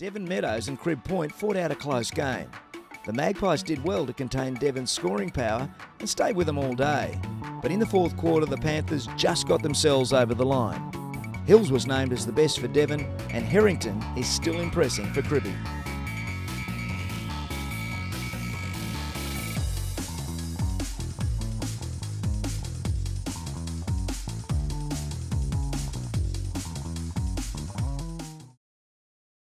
Devon Meadows and Crib Point fought out a close game. The Magpies did well to contain Devon's scoring power and stay with them all day. But in the fourth quarter, the Panthers just got themselves over the line. Hills was named as the best for Devon, and Harrington is still impressing for Cribby.